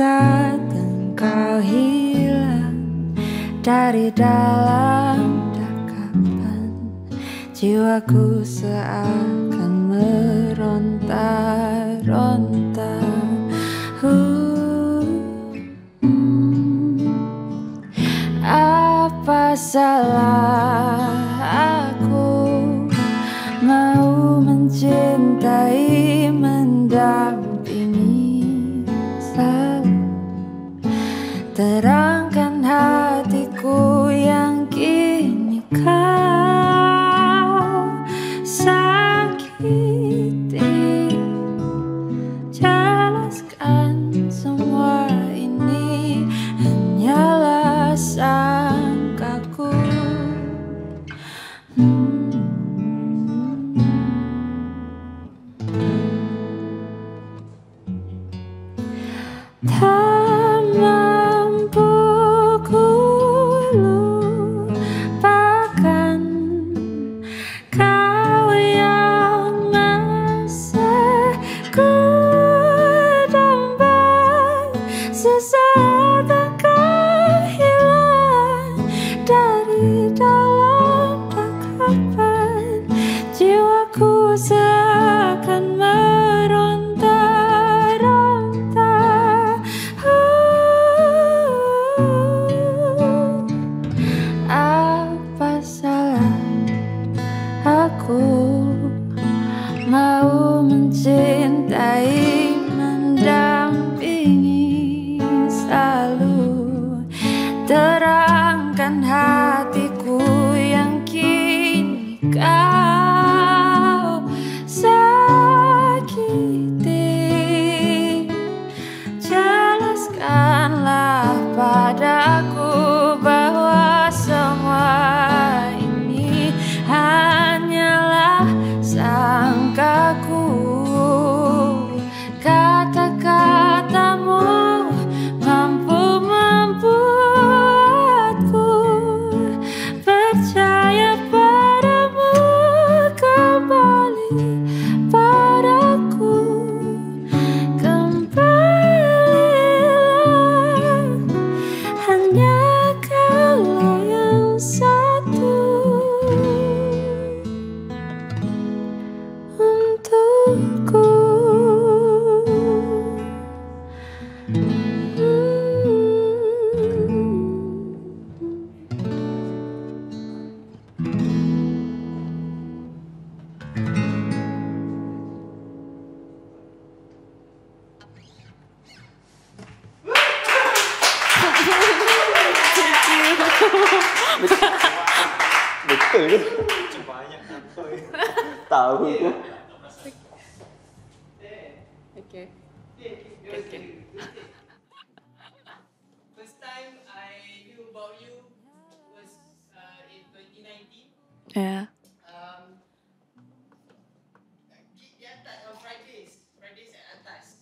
saat engkau hilang dari dalam dakapan. Jiwaku seakan meronta-ronta. Uh, apa salah?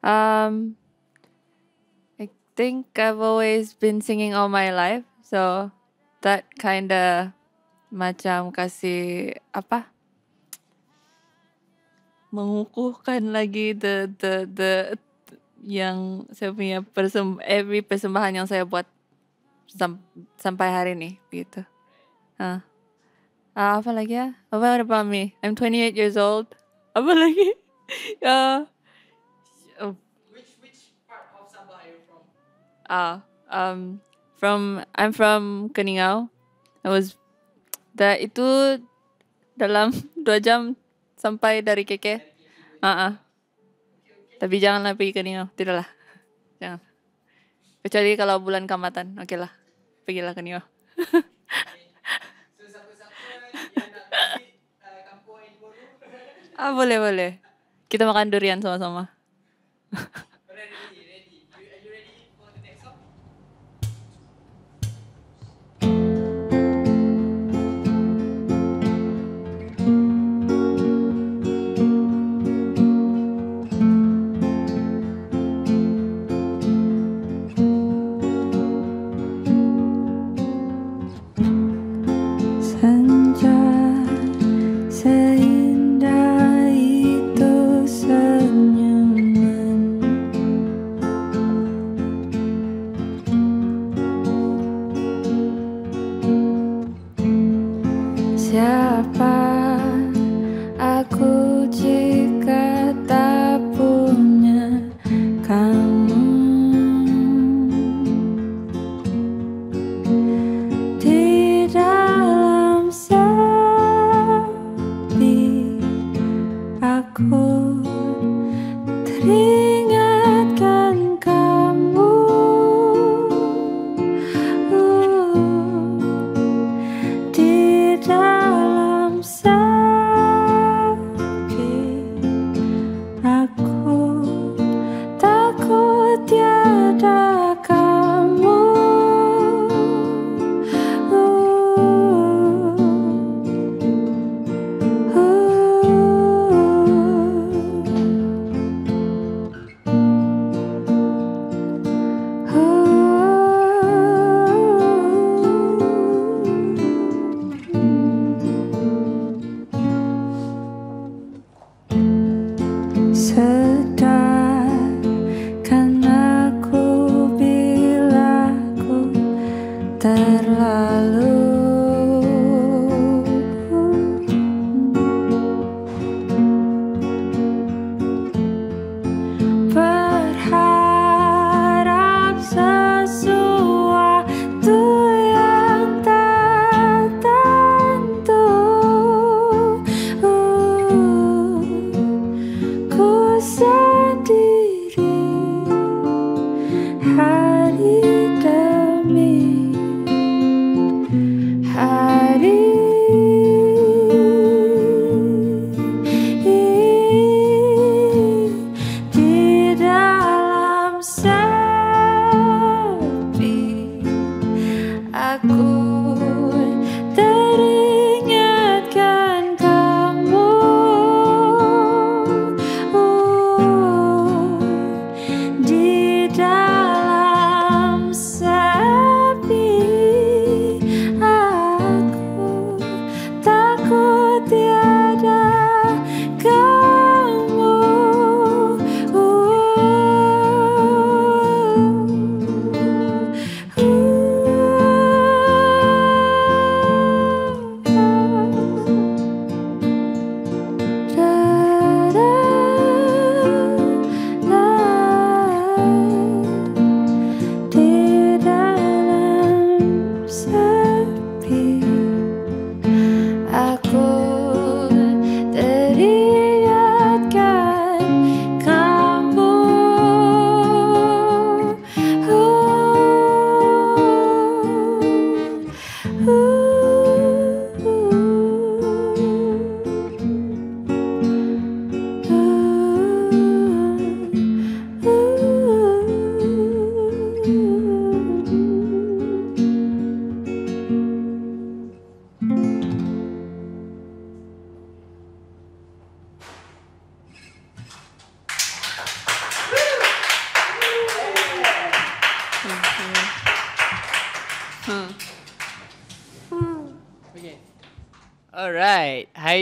Um, I think I've always been singing all my life, so that kinda macam kasih apa? mengukuhkan lagi the the the yang saya punya persem every persembahan yang saya buat sam sampai hari ini gitu. Ah. Uh, apa lagi ya? What about me? I'm 28 years old. Apa lagi? uh, Ah, um, from I'm from Keningau. I was the itu dalam dua jam sampai dari KK. Ah, ah. Tapi janganlah pergi Keningau. Tidaklah. Jangan. Kecuali kalau bulan kamatan. Okey lah. Pergilah Keningau. Uh, Ah, boleh, boleh. Kita makan durian sama-sama. terlalu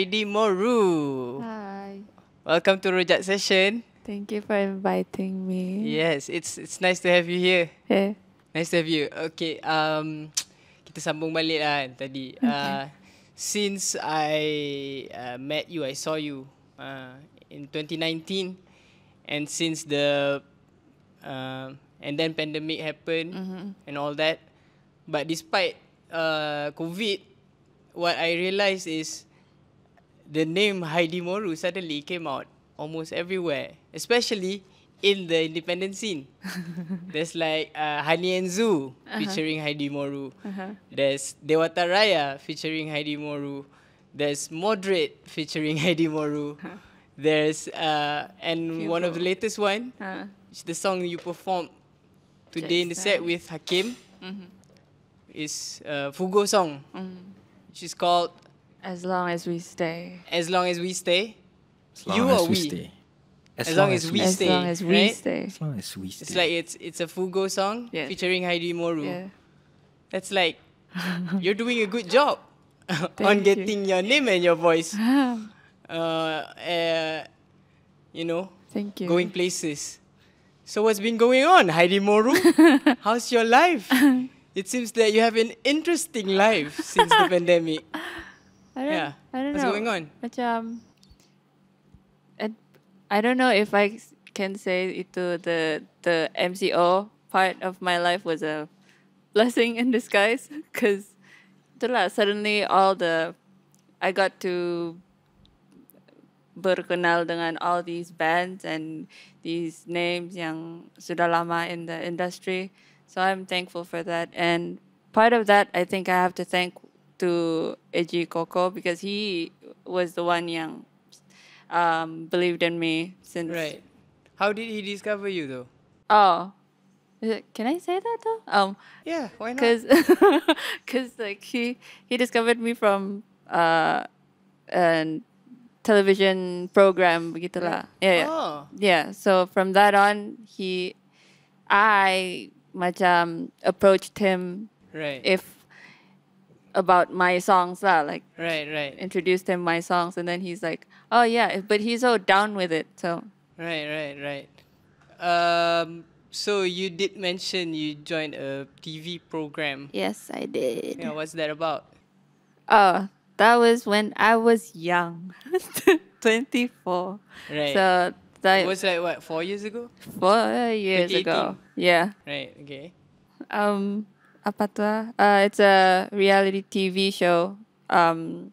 Heidi Moru. Hi. Welcome to Rojak Session. Thank you for inviting me. Yes, it's it's nice to have you here. Eh, Nice to have you. Okay, um, kita sambung balik lah kan tadi. Uh, since I uh, met you, I saw you uh, in 2019, and since the uh, and then pandemic happened and all that. But despite uh, COVID, what I realized is the name Heidi Moru suddenly came out almost everywhere, especially in the independent scene. There's like uh, Hani and Zue featuring Heidi Moru. There's Dewataraya featuring Heidi Moru. There's Modread featuring Heidi Moru. There's uh, and one of the latest one, Uh, is the song you performed today in the set with Hakim. Is uh, Fugo song, which is called as long as we stay. As Long as We Stay. As long You as or we we? stay. As long as we as stay, long as we right? stay. As long as we stay. It's like it's it's a Fugo song Yes. featuring Heidi Moru. Yeah. That's like you're doing a good job on Thank you. getting your name and your voice. Uh, uh, you know, Thank you. going places. So what's been going on, Heidi Moru? How's your life? It seems that you have an interesting life since the pandemic. I don't, Yeah. I don't What's know. going on? Macam, um, it, I don't know if I can say itu the the MCO part of my life was a blessing in disguise because itulah suddenly all the I got to berkenal dengan all these bands and these names yang sudah lama in the industry. So I'm thankful for that. And part of that, I think I have to thank to Eji Koko because he was the one yang um, believed in me since. Right. How did he discover you though? Oh, it- can I say that though? Um, Yeah, why not? cause, cause like he he discovered me from uh, a television program begitulah. Yeah, yeah. Oh, Yeah, so from that on, he, I macam approached him right. if about my songs lah, like right, right. introduced him my songs, and then he's like, oh yeah, but he's so down with it. So Right, right, right. Um, so you did mention you joined a TV program. yes, I did. Yeah, what's that about? Oh, that was when I was young, twenty four. Right. So that it was like what four years ago? four years ago. Yeah. Right. Okay. um apa tu ah? Uh, it's a reality TV show. Um,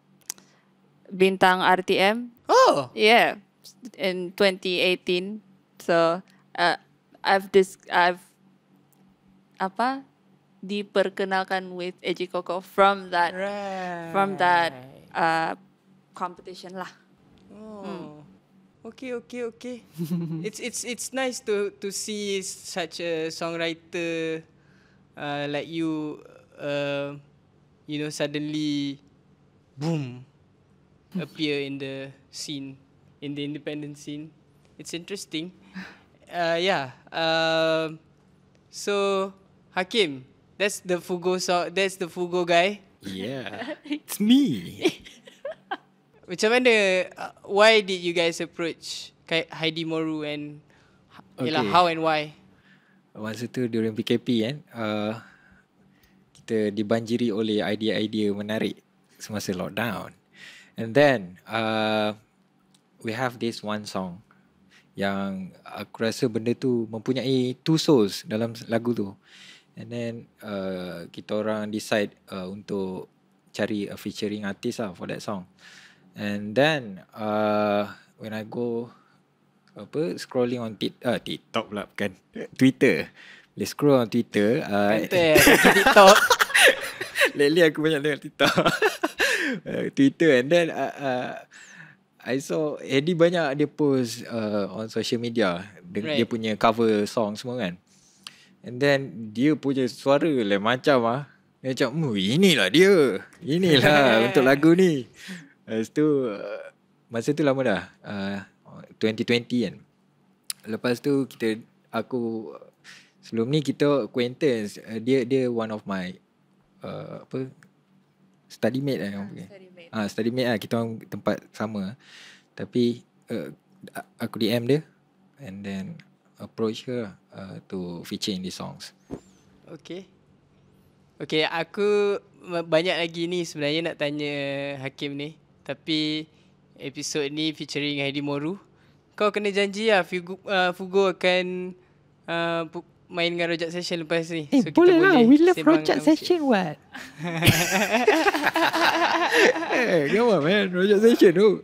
Bintang RTM. Oh. Yeah, in 2018. So uh, I've dis I've apa diperkenalkan with Eji Koko from that Right. from that uh, competition lah. Oh. Okay, okay, okay. it's it's it's nice to to see such a songwriter uh, like you uh, you know suddenly boom appear in the scene in the independent scene. It's interesting. Uh, yeah. Um, so Hakim, that's the Fugo song. That's the Fugo guy. Yeah. It's me. Macam mana, uh, why did you guys approach Heidi Moru and okay. yalah, Okay. how and why? Masa tu during PKP kan, uh, kita dibanjiri oleh idea-idea menarik semasa lockdown. And then uh, we have this one song yang aku rasa benda tu mempunyai two souls dalam lagu tu. And then uh, kita orang decide uh, untuk cari a featuring artist lah for that song. And then uh, when I go apa scrolling on tit, uh, TikTok pula bukan Twitter. Bila scroll on Twitter, uh, TikTok. lately aku banyak tengok TikTok. uh, Twitter and then uh, uh, I saw Eddie banyak dia post uh, on social media dia, Right. dia punya cover song semua kan. And then dia punya suara lah macam ah. Dia macam, "Hmm, inilah dia. Inilah untuk lagu ni." Lepas tu uh, masa tu lama dah. Uh, 2020 kan. Lepas tu kita aku sebelum ni kita acquaintance uh, dia dia one of my uh, apa study mate lah orang panggil. study mate. Ah study mate lah kita orang tempat sama. Tapi uh, aku DM dia and then approach her uh, to feature in the songs. Okay. Okay, aku banyak lagi ni sebenarnya nak tanya Hakim ni. Tapi episod ni featuring Heidi Moru. Kau kena janji lah Fugo, uh, Fugo akan uh, pu- main dengan Rojak Session lepas ni. Eh, kita boleh lah. We love Rojak Session what? hey, come on man. Rojak Session tu.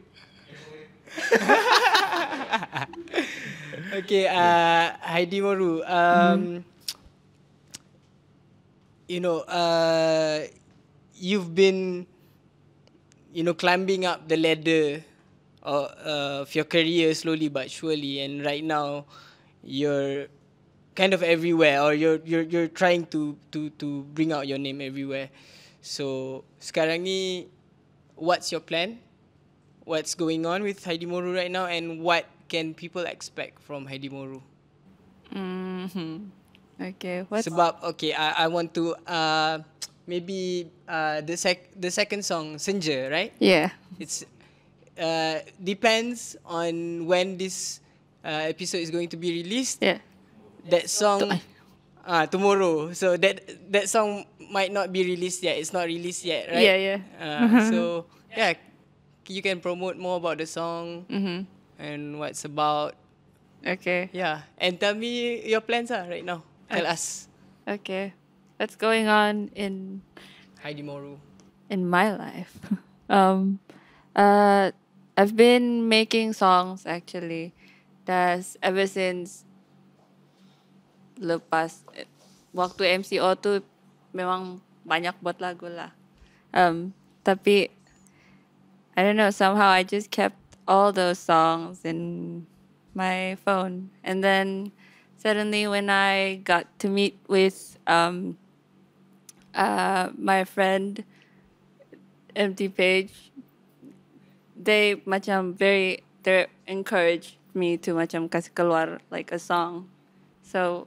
Okay, uh, Heidi Moru. Um, You know, uh, you've been, you know, climbing up the ladder uh, of your career slowly but surely, and right now, you're kind of everywhere, or you're you're you're trying to to to bring out your name everywhere. So sekarang ni, what's your plan? What's going on with Heidi Moru right now, and what can people expect from Heidi Moru? Mm-hmm. Okay. What's Sebab okay, I I want to uh maybe uh the sec the second song Senja, right? yeah. It's uh depends on when this uh, episode is going to be released. Yeah. That song uh tomorrow. So that that song might not be released yet. It's not released yet, right? Yeah, yeah. Uh, so yeah, you can promote more about the song Mm-hmm. and what's about. Okay. Yeah, and tell me your plans are right now. Tell us, Okay. What's going on in Heidi Moru. in my life? um, uh, I've been making songs actually. That's ever since lepas eh, waktu MCO tu memang banyak buat lagu lah. Um, tapi I don't know somehow I just kept all those songs in my phone, and then suddenly when I got to meet with um, uh, my friend empty page they macam very they encouraged me to macam kasih keluar like a song so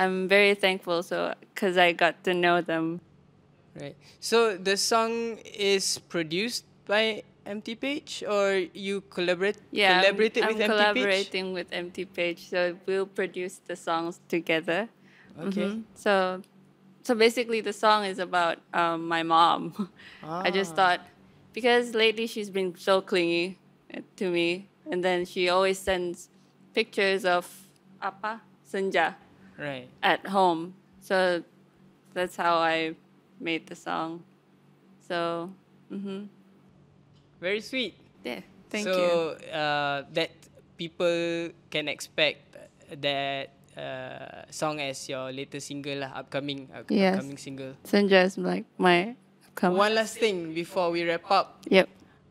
i'm very thankful so because i got to know them Right. So the song is produced by Empty Page or you collaborate yeah I'm- I'm, with Empty Page? collaborating with empty page so we'll produce the songs together Okay. Mhm. so so basically the song is about um, my mom I just Ah. thought because lately she's been so clingy uh, to me, and then she always sends pictures of apa senja Right. at home. So that's how I made the song. So, mm-hmm. Very sweet. yeah, thank so, you. uh, that people can expect that uh, song as your latest single lah, upcoming up- Yes. upcoming single. Senja is like my One last thing before we wrap up. Yep.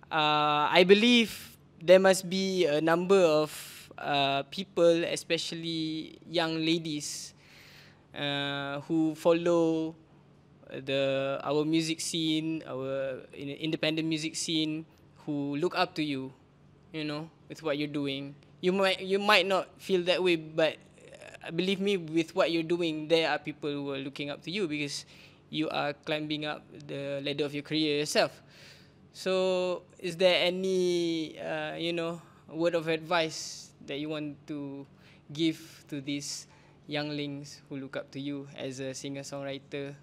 uh, I believe there must be a number of uh, people, especially young ladies, uh, who follow the our music scene, our independent music scene, who look up to you, you know, with what you're doing. You might you might not feel that way, but uh, believe me, with what you're doing, there are people who are looking up to you because you are climbing up the ladder of your career yourself. So, is there any, uh, you know, word of advice that you want to give to these younglings who look up to you as a singer songwriter,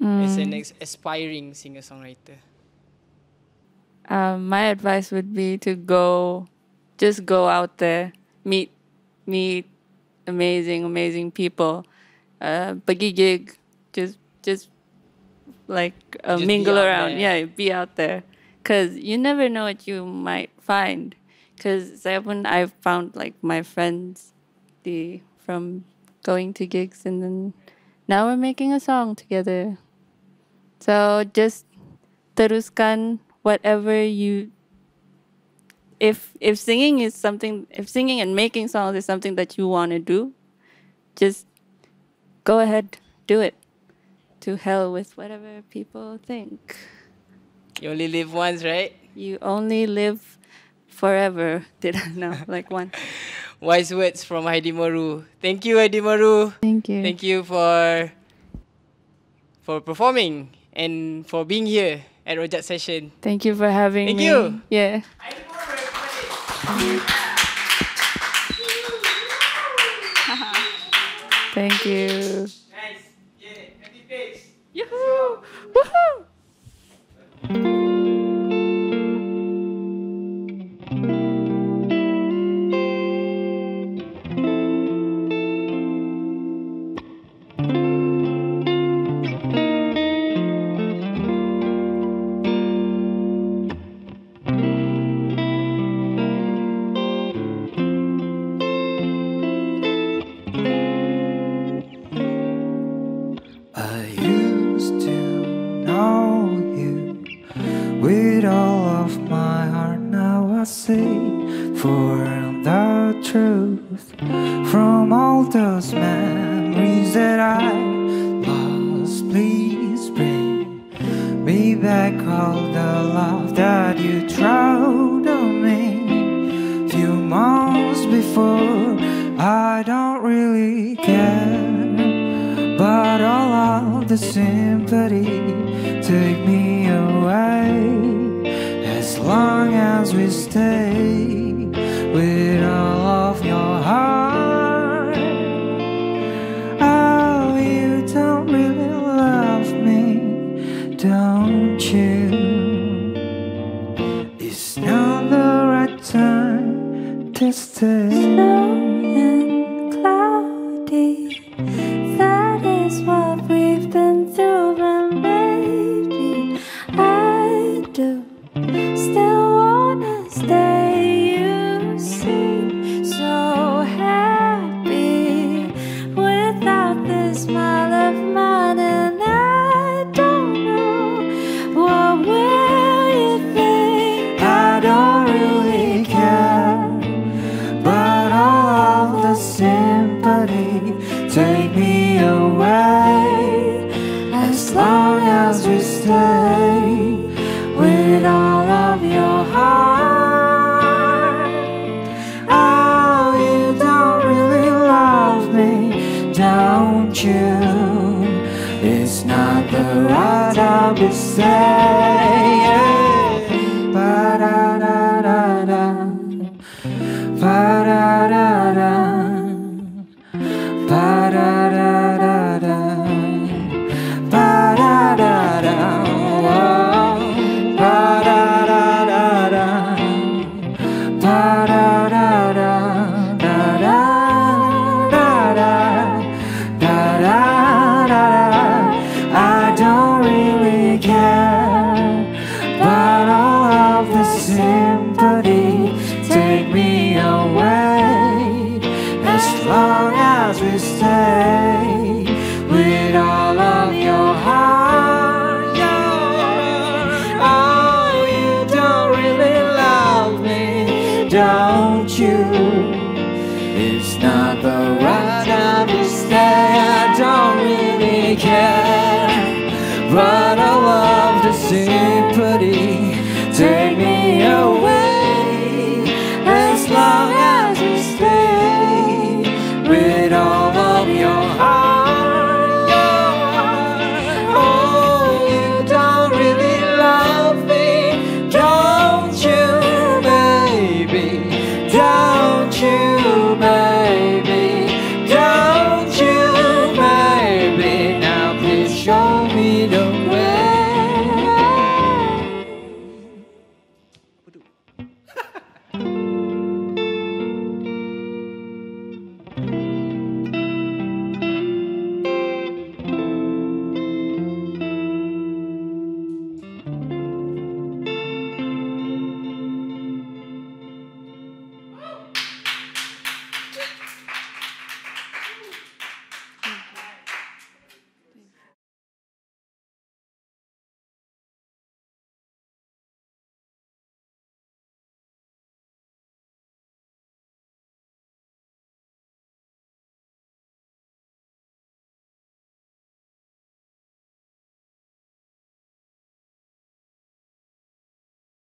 as an ex- aspiring singer songwriter? Um, my advice would be to go, just go out there, meet, meet amazing, amazing people. Uh, pergi gig, just, just like uh, Just mingle around. there. Yeah, be out there, cause you never know what you might find. Cause saya pun I've found like my friends, the from going to gigs, and then now we're making a song together. So just teruskan whatever you if if singing is something if singing and making songs is something that you want to do just go ahead do it to hell with whatever people think You only live once, right? you only live forever did i know like one Wise words from Heidi Moru. Thank you, Heidi Moru. thank you Thank you for for performing and for being here at Rojak Session. thank you for having Thank me Thank you. yeah thank you Nice. Yeah, happy face. Memories that I lost. Please bring me back all the love that you threw on me. Few months before, I don't really care. But all of the sympathy take me away as long as we stay with all of your heart. Time not the right time to say. Ba-da-da-da-da. Ba-da-da-da. You? It's not the right time to stay. I don't really care, but